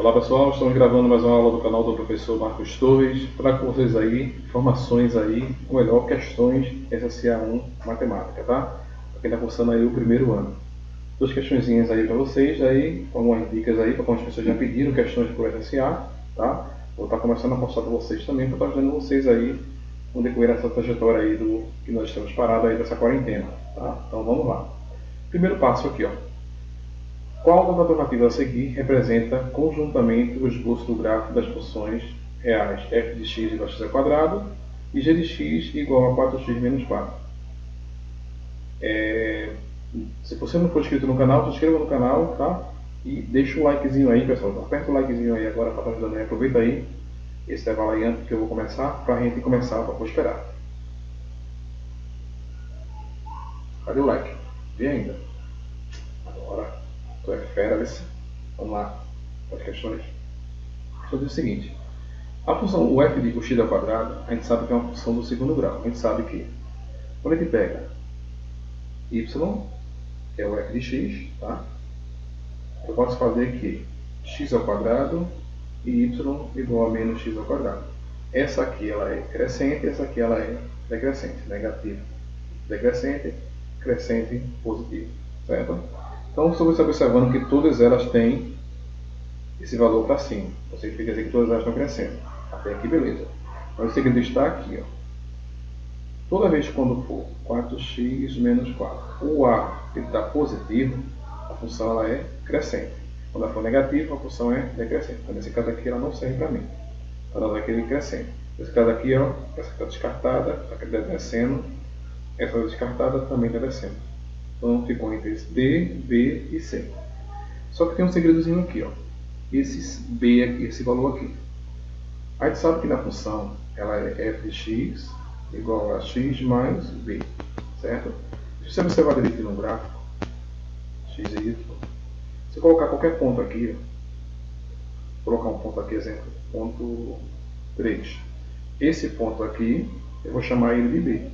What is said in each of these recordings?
Olá pessoal, estamos gravando mais uma aula do canal do professor Marcos Torres para vocês aí informações aí, ou melhor, questões SSA1 Matemática, tá? Para quem está cursando aí o primeiro ano. Duas questõezinhas aí para vocês, aí, algumas dicas aí, para quando as pessoas já pediram questões o SSA, tá? Vou estar tá começando a postar para vocês também, para estar tá ajudando vocês aí no decorrer dessa trajetória aí do que nós estamos parados aí dessa quarentena, tá? Então vamos lá. Primeiro passo aqui, ó. Qual das alternativas a seguir representa conjuntamente o esboço do gráfico das funções reais f de x igual a x quadrado e g de x igual a 4x menos 4? É, se você não for inscrito no canal, se inscreva no canal, tá? E deixa o likezinho aí, pessoal. Aperta o likezinho aí agora para estar ajudando aí. Aproveita aí esse antes que eu vou começar, para a gente começar para prosperar. Cadê o like? Vem ainda. Agora. Tu é fera, desse. Vamos lá. As questões. Diz o seguinte. A função o f de x ao quadrado, a gente sabe que é uma função do segundo grau. A gente sabe que quando a gente pega y, que é o f de x, tá? eu posso fazer que x ao quadrado e y igual a menos x ao quadrado. Essa aqui ela é crescente, essa aqui ela é decrescente, negativa. Decrescente, crescente, positivo. Certo? Então está observando que todas elas têm esse valor para cima. Você significa dizer que todas elas estão crescendo. Até aqui, beleza. Mas o segredo está aqui. Ó. Toda vez quando for 4x menos 4, o A está positivo, a função ela é crescente. Quando ela for negativa, a função é decrescente. Então, nesse caso aqui, ela não serve para mim. Ela vai querer crescente. Nesse caso aqui, ó, essa está descartada, está descendo. Essa descartada também está descendo. Então ficou entre D, B e C. Só que tem um segredozinho aqui, ó. Esse B aqui, esse valor aqui. A gente sabe que na função ela é f de x igual a x mais b, certo? Se você observar direito no gráfico, x e y, se colocar qualquer ponto aqui, ó, colocar um ponto aqui, exemplo, ponto 3. Esse ponto aqui, eu vou chamar ele de b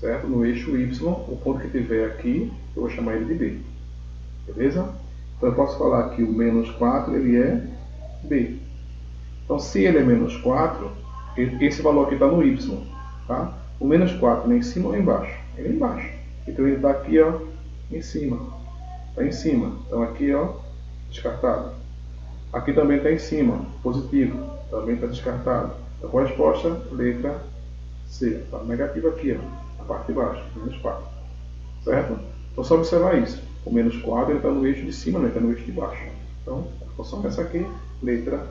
certo? No eixo Y, o ponto que tiver aqui, eu vou chamar ele de B. Beleza? Então eu posso falar que o menos 4 ele é B. Então se ele é menos 4, esse valor aqui está no Y. Tá? O menos 4 nem em cima ou embaixo? Ele é embaixo. Então ele está aqui ó, em cima. Está em cima. Então aqui ó, descartado. Aqui também está em cima, positivo. Também está descartado. Então a resposta? Letra C. Está negativo aqui. Ó parte de baixo, menos 4. Certo? Então só observar isso. O menos 4 está no eixo de cima, não está no eixo de baixo. Então, a função dessa aqui, letra,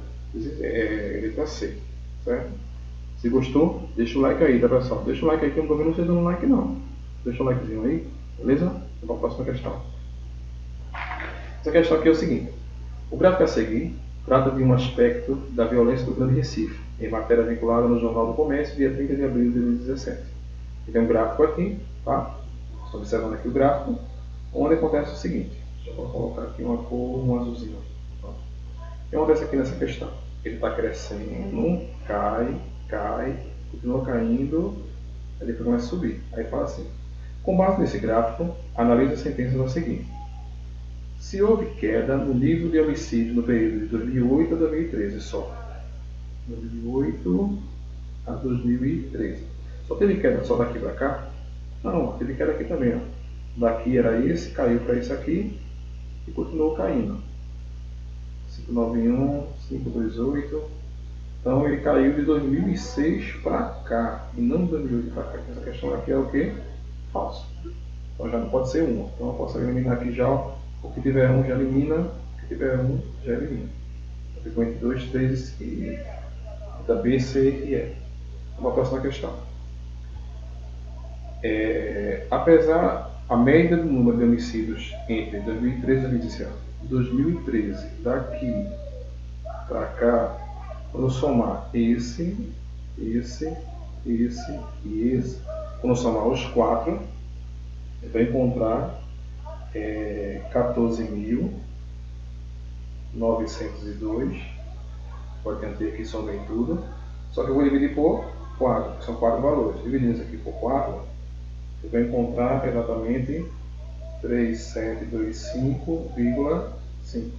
é, letra C. Certo? Se gostou, deixa o like aí, tá pessoal? Deixa o like aí que eu não estou vendo vocês dando like não. Deixa o likezinho aí, beleza? Vamos para a próxima questão. Essa questão aqui é o seguinte. O gráfico a seguir trata de um aspecto da violência do Grande Recife, em matéria vinculada no Jornal do Comércio, dia 30 de abril de 2017 tem um gráfico aqui, tá? Estou observando aqui o gráfico, onde acontece o seguinte. Deixa eu colocar aqui uma cor, um azulzinho. Tá? O que acontece aqui nessa questão? Ele está crescendo, cai, cai, continua caindo, aí depois começa a subir. Aí fala assim, com base nesse gráfico, analise a sentença da seguinte. Se houve queda no nível de homicídio no período de 2008 a 2013 só, 2008 a 2013, só teve queda só daqui para cá? Não, teve queda aqui também. Ó. Daqui era esse, caiu para esse aqui e continuou caindo. 591, 528. Então ele caiu de 2006 para cá e não de 2008 para cá. Essa questão aqui é o que? Falso. Então já não pode ser 1. Então eu posso eliminar aqui já o que tiver 1 já elimina, o que tiver 1 já elimina. Então, ficou entre 2, 3 e da B, C e E. Uma próxima questão. É, apesar a média do número de homicídios entre 2013 e 2013, daqui para cá, quando somar esse, esse, esse e esse, quando somar os quatro, vai encontrar é, 14.902. Pode ter aqui somem tudo. Só que eu vou dividir por 4, que são quatro valores. Dividindo isso aqui por 4, você vai encontrar exatamente 3725,5.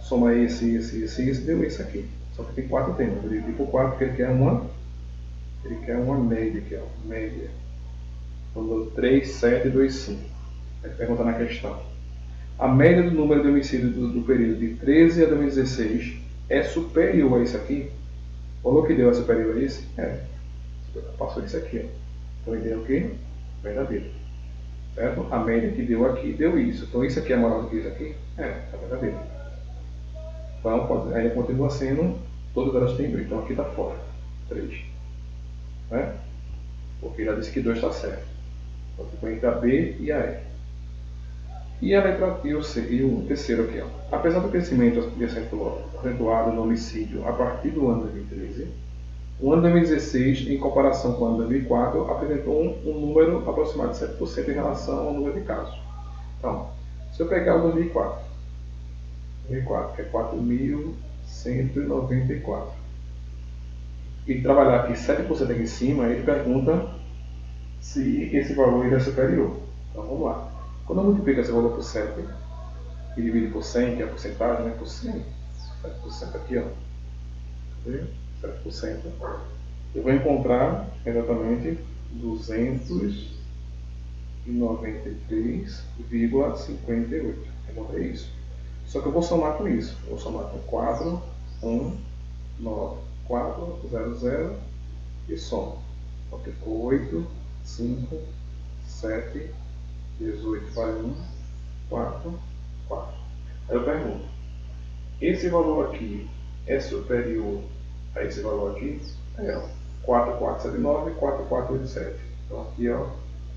soma esse, esse, esse, esse, deu isso aqui. Só que tem quatro temas. Eu dividi por quatro porque ele quer uma, ele quer uma média aqui, ó, média. Então, 3, 7, 2, 5. Ele pergunta na questão. A média do número de homicídios do, do período de 13 a 2016 é superior a isso aqui? O valor que deu é superior a esse? É. Passou isso aqui, ó. Então ele deu o quê? Verdadeiro. Certo? A média que deu aqui deu isso. Então isso aqui é maior do que isso aqui? É, é verdadeiro. Então ainda continua sendo, todas elas têm 2. Então aqui está fora. 3. Né? Porque já disse que 2 está certo. Então ficou entre a B e a E. E a letra e o, C, e o terceiro aqui, ó. apesar do crescimento acentuado no homicídio a partir do ano de 2013, o ano 2016, em comparação com o ano 2004, apresentou um, um número aproximado de 7% em relação ao número de casos. Então, se eu pegar o 2004, 2004 que é 4.194, e trabalhar aqui 7% aqui em cima, ele pergunta se esse valor é superior. Então vamos lá. Quando eu multiplico esse valor por 7 e divido por 100, que é a porcentagem, né, por 100, 7% aqui, ó. 7%, eu vou encontrar exatamente 293,58. Encontrei isso. Só que eu vou somar com isso. vou somar com 4, 1, 9, 4, 0, 0 e soma. Então ficou 8, 5, 7, 18 vale 1, 4, 4. Aí eu pergunto, esse valor aqui é superior a esse valor aqui? É, ó, 4479 e 4487. Então aqui, ó,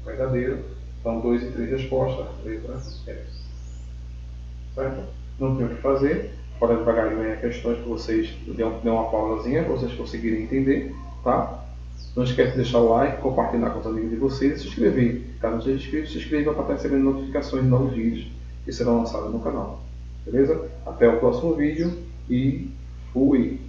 verdadeiro. Então 2 e 3 respostas, letra F. Certo? Não tem o que fazer. Fora devagarinho aí questões que vocês dêem uma pausazinha para vocês conseguirem entender, tá? Não esquece de deixar o like, compartilhar com os amigos de vocês e se inscrever. Caso não seja inscrito, se inscreva para estar recebendo notificações de novos vídeos que serão lançados no canal. Beleza? Até o próximo vídeo e fui!